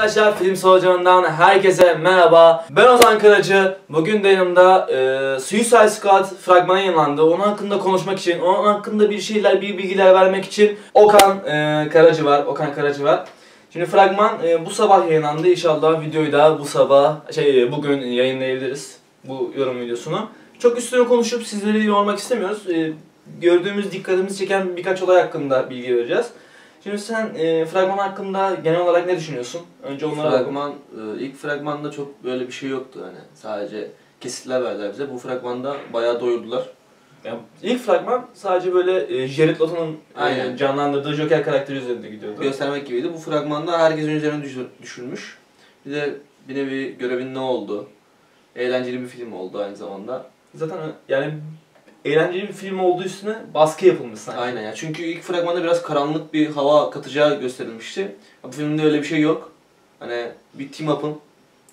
arkadaşlar Film Solucanı'ndan herkese merhaba. Ben Ozan Kıracı. Bugün de yanımda e, Suicide Squad fragmanı yayınlandı. Onun hakkında konuşmak için, onun hakkında bir şeyler, bir bilgiler vermek için Okan e, Karacı var. Okan Karacı var. Şimdi fragman e, bu sabah yayınlandı. İnşallah videoyu da bu sabah, şey e, bugün yayınlayabiliriz. Bu yorum videosunu. Çok üstüne konuşup sizleri yormak istemiyoruz. E, gördüğümüz, dikkatimizi çeken birkaç olay hakkında bilgi vereceğiz. Şimdi sen e, fragman hakkında genel olarak ne düşünüyorsun? Önce onlara. Fragman, e, ilk fragmanda çok böyle bir şey yoktu hani. Sadece kesitler verdiler bize. Bu fragmanda bayağı doyurdular. Yani ilk fragman sadece böyle e, Jared Leto'nun e, Aynen. canlandırdığı Joker karakteri üzerinde gidiyordu. Göstermek gibiydi. Bu fragmanda herkesin üzerine düş- düşürmüş. Bir de bir nevi görevin ne oldu? Eğlenceli bir film oldu aynı zamanda. Zaten yani eğlenceli bir film olduğu üstüne baskı yapılmış sanki. Aynen ya. Çünkü ilk fragmanda biraz karanlık bir hava katacağı gösterilmişti. Bu filmde öyle bir şey yok. Hani bir team up'ın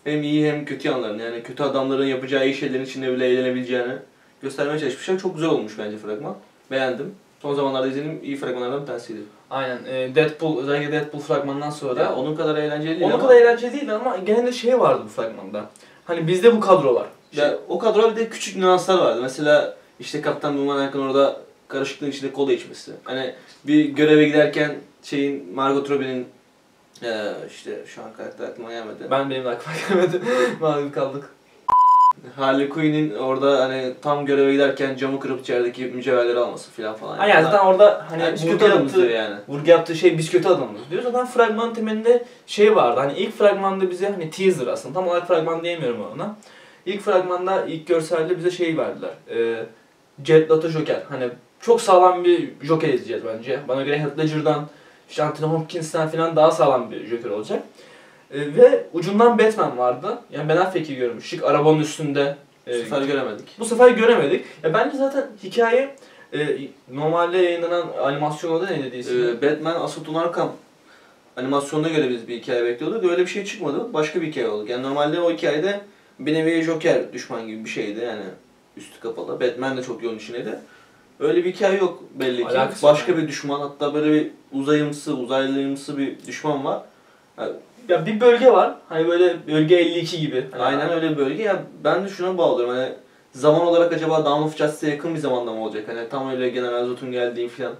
hem iyi hem kötü yanlarını yani kötü adamların yapacağı iyi şeylerin içinde bile eğlenebileceğini göstermeye çalışmışlar. Çok güzel olmuş bence fragman. Beğendim. Son zamanlarda izlediğim iyi fragmanlardan bir tanesiydi. Aynen. E, Deadpool, özellikle Deadpool fragmanından sonra. Ya onun kadar eğlenceli değil onun ama kadar eğlenceli değildi ama genelde şey vardı bu fragmanda. Hani bizde bu kadro var. Şey, ya, o kadroda bir de küçük nüanslar vardı. Mesela işte Kaptan Boomerang'ın orada karışıklığın içinde kola içmesi. Hani bir göreve giderken şeyin Margot Robbie'nin eee işte şu an karakter aklıma gelmedi. ben benim de aklıma gelmedi. Mağlup kaldık. Harley Quinn'in orada hani tam göreve giderken camı kırıp içerideki mücevherleri alması falan falan. Aynen zaten orada hani yani vurgu yaptığı, yani. vurgu yaptığı şey biz kötü adamız diyor. Zaten fragman temelinde şey vardı. Hani ilk fragmanda bize hani teaser aslında. Tam olarak fragman diyemiyorum ona. İlk fragmanda ilk görselde bize şey verdiler. Ee, Jared Leto Joker. Hani çok sağlam bir Joker izleyeceğiz bence. Bana göre Heath Ledger'dan, işte Anthony Hopkins'ten falan daha sağlam bir Joker olacak. Ee, ve ucundan Batman vardı. Yani Ben Affleck'i görmüştük. Arabanın üstünde. Bu e, sefer göremedik. bu sefer göremedik. Ya bence zaten hikaye e, normalde yayınlanan animasyonda da ne dediyse. Ee, Batman Assault on Arkham animasyonuna göre biz bir hikaye bekliyorduk. Öyle bir şey çıkmadı. Başka bir hikaye oldu. Yani normalde o hikayede bir nevi Joker düşman gibi bir şeydi yani. Üstü kapalı. Batman de çok yoğun içindeydi. Öyle bir hikaye yok belli ki. Alakası Başka yok. bir düşman hatta böyle bir uzayımsı, uzaylıyımsı bir düşman var. Yani ya bir bölge var. Hani böyle bölge 52 gibi. Hani aynen öyle bir bölge. Ya ben de şuna bağlıyorum. Hani zaman olarak acaba Dawn of Justice'e yakın bir zamanda mı olacak? Hani tam öyle General Zod'un geldiği falan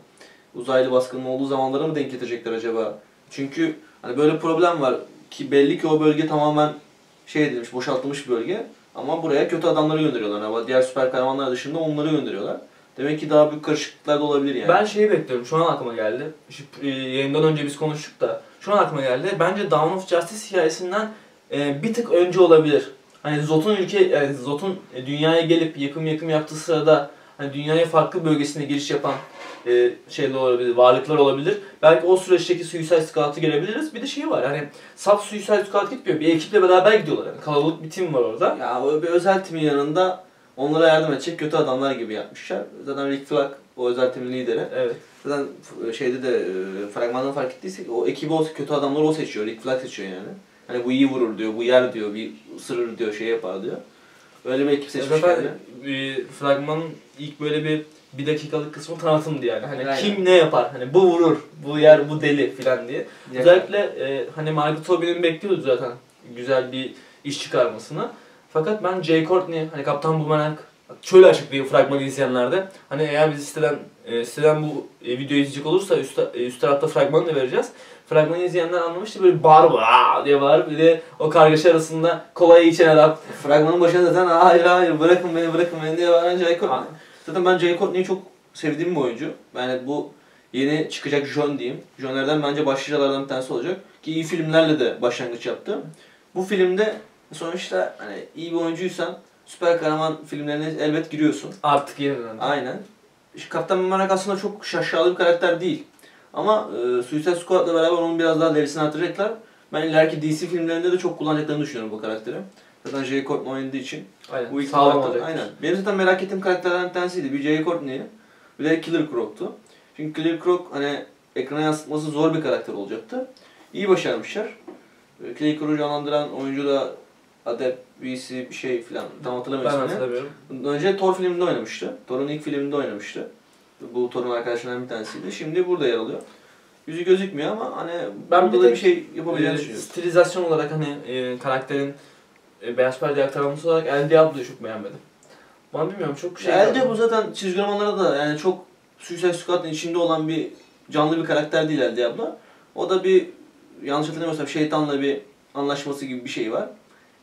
uzaylı baskının olduğu zamanlara mı denk getirecekler acaba? Çünkü hani böyle problem var ki belli ki o bölge tamamen şey edilmiş, boşaltılmış bir bölge. Ama buraya kötü adamları gönderiyorlar. Ama diğer süper kahramanlar dışında onları gönderiyorlar. Demek ki daha büyük karışıklıklar da olabilir yani. Ben şeyi bekliyorum. Şu an aklıma geldi. Şu, e, yayından önce biz konuştuk da. Şu an aklıma geldi. Bence Dawn of Justice hikayesinden e, bir tık önce olabilir. Hani Zod'un ülke, yani e, dünyaya gelip yapım yapım yaptığı sırada hani dünyaya farklı bölgesine giriş yapan e, şeyler olabilir, varlıklar olabilir. Belki o süreçteki Suicide Squad'ı görebiliriz. Bir de şey var hani saf Suicide Squad gitmiyor. Bir ekiple beraber gidiyorlar. Yani kalabalık bir tim var orada. Ya o bir özel timin yanında onlara yardım edecek kötü adamlar gibi yapmışlar. Zaten Rick Flag o özel timin lideri. Evet. Zaten şeyde de e, fragmandan fark ettiysek o ekibi o kötü adamları o seçiyor. Rick Flag seçiyor yani. Hani bu iyi vurur diyor, bu yer diyor, bir ısırır diyor, şey yapar diyor. Öyle bir ekip seçmiş yani. e, fragmanın ilk böyle bir bir dakikalık kısmı tanıtımdı yani. Hani Aynen. kim ne yapar? Hani bu vurur, bu yer bu deli filan diye. Yani- Özellikle e, hani Margot Robbie'nin bekliyordu zaten güzel bir iş çıkarmasını. Fakat ben Jay Courtney, hani Kaptan Boomerang şöyle açıklayayım fragmanı izleyenlerde. Hani eğer biz siteden, e, siteden bu e, videoyu izleyecek olursa üst, e, üst tarafta fragmanı da vereceğiz. Fragmanı izleyenler anlamıştı böyle bağır bağır diye bağır. Bir de o kargaşa arasında kolayı içen adam. Fragmanın başında zaten hayır hayır bırakın beni bırakın beni diye bağıran Jay Courtney. Zaten ben Jay Courtney'i çok sevdiğim bir oyuncu. Yani bu yeni çıkacak John diyeyim. John'lerden bence başlıcalardan bir tanesi olacak. Ki iyi filmlerle de başlangıç yaptı. Bu filmde sonuçta hani iyi bir oyuncuysan süper kahraman filmlerine elbet giriyorsun. Artık yeniden. Aynen. Kaptan Boomerang aslında çok şaşalı bir karakter değil. Ama e, Suicide Squad'la beraber onun biraz daha derisini artıracaklar. Ben ileriki DC filmlerinde de çok kullanacaklarını düşünüyorum bu karakteri. Zaten Jay Courtney oynadığı için. Aynen. Bu Sağlam karakter-. Aynen. Benim zaten merak ettiğim karakterlerden bir tanesiydi. Bir Jay Courtney, bir de Killer Croc'tu. Çünkü Killer Croc hani ekrana yansıtması zor bir karakter olacaktı. İyi başarmışlar. E, Killer Croc'u canlandıran oyuncu da Adep, VC bir şey filan tam Ben hatırlamıyorum ismini. hatırlamıyorum. Önce Thor filminde oynamıştı. Thor'un ilk filminde oynamıştı. Bu Thor'un arkadaşlarından bir tanesiydi. Şimdi burada yer alıyor. Yüzü gözükmüyor ama hani Ben bir burada da tek, bir şey yapabileceğini Ee, düşünüyorum. stilizasyon olarak hani e, karakterin e, beyaz perdeye aktarılması olarak El Diablo'yu çok beğenmedim. Ben bilmiyorum çok şey. Elde bu zaten çizgi romanlarda da yani çok Suicide Squad'ın içinde olan bir canlı bir karakter değil El Diablo. O da bir yanlış hatırlamıyorsam şeytanla bir anlaşması gibi bir şey var.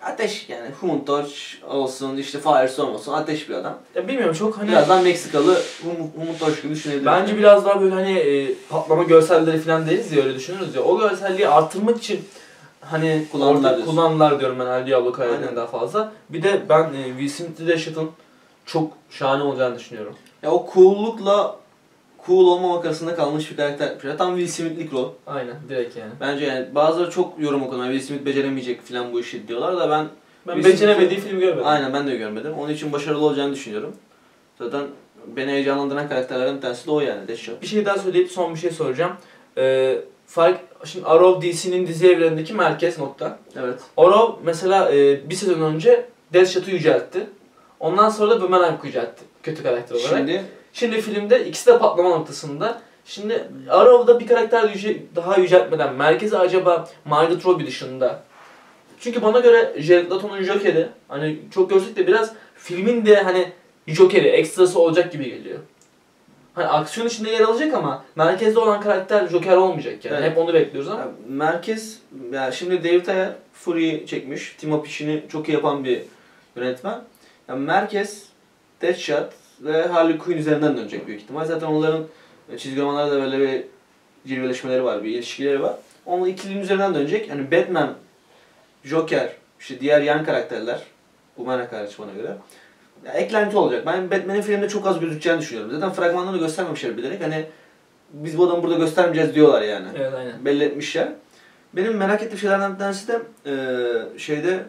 Ateş yani Human Torch olsun işte Firestorm olsun ateş bir adam. Ya bilmiyorum çok hani Birazdan Meksikalı Human Torch gibi düşünebiliriz. bence biraz daha böyle hani e, patlama görselleri falan deriz ya öyle düşünürüz ya. O görselliği arttırmak için hani Kullandılar kullandılar diyorum ben El Diablo Aynen. daha fazla. Bir de ben e, Will Smith'li Deadshot'ın çok şahane olacağını düşünüyorum. Ya o cool'lukla cool olmamak arasında kalmış bir karakter. Tam Will Smith'lik rol. Aynen direkt yani. Bence yani bazıları çok yorum okunuyor. Will Smith beceremeyecek falan bu işi diyorlar da ben Ben Will beceremediği film görmedim. aynen ben de görmedim. Onun için başarılı olacağını düşünüyorum. Zaten beni heyecanlandıran karakterlerden bir tanesi de o yani Deadshot. Bir şey daha söyleyip son bir şey soracağım. Ee, fark şimdi Arrow DC'nin dizi evrenindeki merkez nokta. Evet. Arrow mesela e, bir sezon önce Deathshot'u yüceltti. Ondan sonra da Boomerang yüceltti kötü karakter olarak. Şimdi, Şimdi filmde ikisi de patlama noktasında. Şimdi Arrow'da bir karakter yüce, daha yüceltmeden merkezi acaba Margot Robbie dışında. Çünkü bana göre Jared Leto'nun Joker'i hani çok görsek de biraz filmin de hani Joker'i, ekstrası olacak gibi geliyor. Hani aksiyon içinde yer alacak ama merkezde olan karakter Joker olmayacak yani. Evet. Hep onu bekliyoruz ama. ya, merkez yani şimdi David Ayer Fury'yi çekmiş. Team up işini çok iyi yapan bir yönetmen. Yani merkez Deadshot ve Harley Quinn üzerinden dönecek büyük ihtimal. Zaten onların çizgi romanlarda da böyle bir cilveleşmeleri var, bir ilişkileri var. Onun ikilinin üzerinden dönecek. Yani Batman, Joker, işte diğer yan karakterler, Boomerang hariç bana göre. Ya, eklenti olacak. Ben Batman'in filmde çok az gözükeceğini düşünüyorum. Zaten fragmanlarını göstermemişler bilerek. Hani biz bu adamı burada göstermeyeceğiz diyorlar yani. Evet aynen. Belli etmişler. Benim merak ettiğim şeylerden bir tanesi de eee, şeyde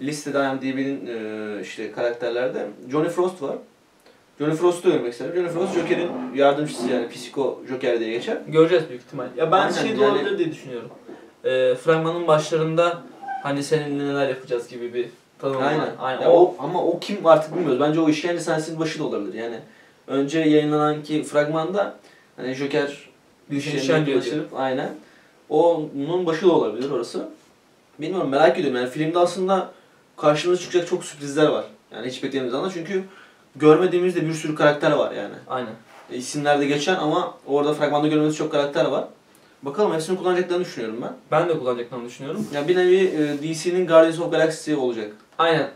listede IMDb'nin eee işte karakterlerde Johnny Frost var. Johnny Frost'u görmek isterim. Johnny Frost Joker'in yardımcısı yani Psiko Joker diye geçer. Göreceğiz büyük ihtimal. Ya ben Aynen, şey de yani- olabilir diye düşünüyorum. Ee, fragmanın başlarında hani seninle neler yapacağız gibi bir tanım Aynen. var. Aynen. Ya o, o, ama o kim artık bilmiyoruz. Bence o işkence sahnesinin başı da olabilir. Yani önce yayınlanan ki fragmanda hani Joker işkence diyor. başarıp aynen. Onun başı da olabilir orası. Bilmiyorum merak ediyorum. Yani filmde aslında karşımıza çıkacak çok sürprizler var. Yani hiç beklediğimiz anda çünkü görmediğimizde bir sürü karakter var yani. Aynen. E, isimler de geçen ama orada fragmanda görmediğimiz çok karakter var. Bakalım hepsini kullanacaklarını düşünüyorum ben. Ben de kullanacaklarını düşünüyorum. Ya bir nevi e, DC'nin Guardians of Galaxy olacak. Aynen.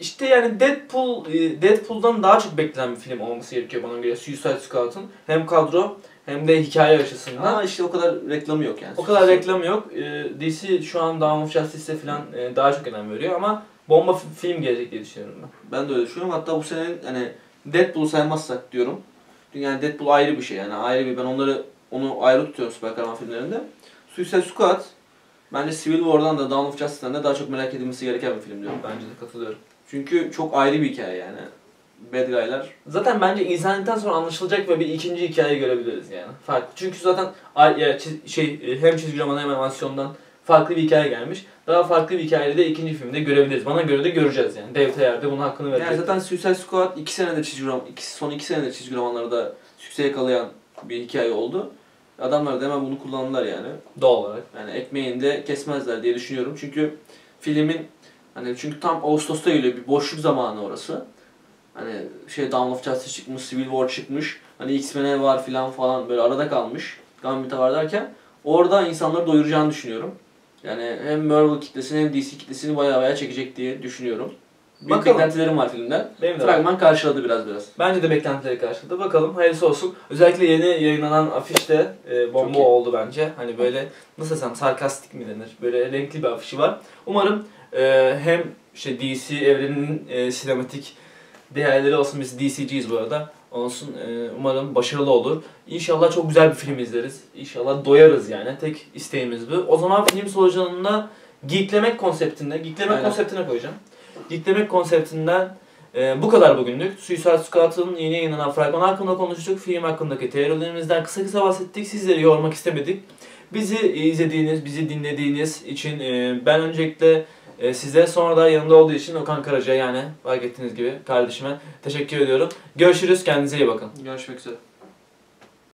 İşte yani Deadpool e, Deadpool'dan daha çok beklenen bir film olması gerekiyor bana göre Suicide Squad'ın. Hem kadro hem de hikaye açısından. Ama işte o kadar reklamı yok yani. O kadar reklam yok. Ee, DC şu an Dawn of Justice'e falan e, daha çok önem veriyor ama bomba fi- film gelecek diye düşünüyorum ben. Ben de öyle düşünüyorum. Hatta bu senenin hani Deadpool'u saymazsak diyorum. Yani Deadpool ayrı bir şey yani ayrı bir ben onları onu ayrı tutuyorum süper kahraman filmlerinde. Suicide Squad bence Civil War'dan da Dawn of Justice'dan da daha çok merak edilmesi gereken bir film diyorum. Bence de katılıyorum. Çünkü çok ayrı bir hikaye yani. Bad guy'lar. Zaten bence izlendikten sonra anlaşılacak ve bir ikinci hikaye görebiliriz yani. Farklı. Çünkü zaten şey e, hem çizgi roman hem animasyondan farklı bir hikaye gelmiş. Daha farklı bir hikayeyi de ikinci filmde görebiliriz. Bana göre de göreceğiz yani. David Ayer de bunun hakkını verecek. Yani zaten Suicide Squad 2 senedir çizgi roman, iki, son 2 senedir çizgi romanlarda sükse yakalayan bir hikaye oldu. Adamlar da hemen bunu kullandılar yani. Doğal olarak. Yani ekmeğini de kesmezler diye düşünüyorum. Çünkü filmin hani çünkü tam Ağustos'ta geliyor bir boşluk zamanı orası. Hani şey Dawn of Justice çıkmış, Civil War çıkmış. Hani X-Men'e var filan falan böyle arada kalmış. Gambit'e var derken orada insanları doyuracağını düşünüyorum. Yani hem Marvel kitlesini hem DC kitlesini bayağı bayağı çekecek diye düşünüyorum. Büyük Bakalım. beklentilerim var filmden. Benim de var. Fragman karşıladı biraz biraz. Bence de beklentileri karşıladı. Bakalım hayırlısı olsun. Özellikle yeni yayınlanan afiş de e, bomba oldu bence. Hani böyle nasıl desem sarkastik mi denir? Böyle renkli bir afişi var. Umarım e, hem işte DC evreninin e, sinematik değerleri olsun. Biz DC'ciyiz bu arada. Olsun. e, umarım başarılı olur. İnşallah çok güzel bir film izleriz. İnşallah doyarız yani. Tek isteğimiz bu. O zaman film solucanında geeklemek konseptinde, geeklemek Aynen. konseptine koyacağım. Geeklemek konseptinden e, bu kadar bugünlük. Suicide Squad'ın yeni yayınlanan fragman hakkında konuştuk. Film hakkındaki teorilerimizden kısa kısa bahsettik. Sizleri yormak istemedik. Bizi izlediğiniz, bizi dinlediğiniz için e, ben öncelikle e, size sonra da yanında olduğu için Okan Karaca yani fark ettiğiniz gibi kardeşime teşekkür ediyorum. Görüşürüz. Kendinize iyi bakın. Görüşmek üzere.